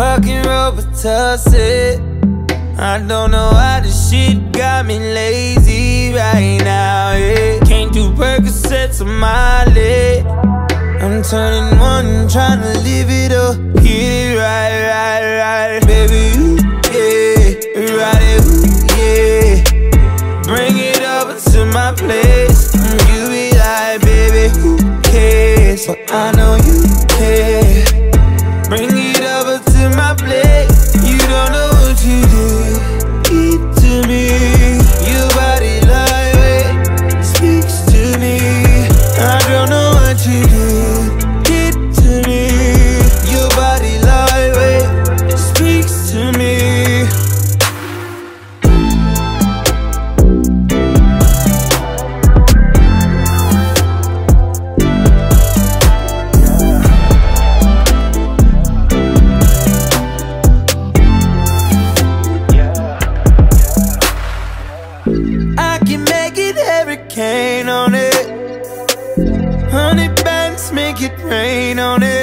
Fucking Robitussin. I don't know why this shit got me lazy right now, yeah. Can't do Percocets on my leg. I'm turning one, trying to live it up. Hit it right, right, right. Baby, ooh, yeah. Ride it, ooh, yeah. Bring it over to my place. Mm, you be like, baby, who cares? But I know you care. Hurricane on it. Honey bands make it rain on it.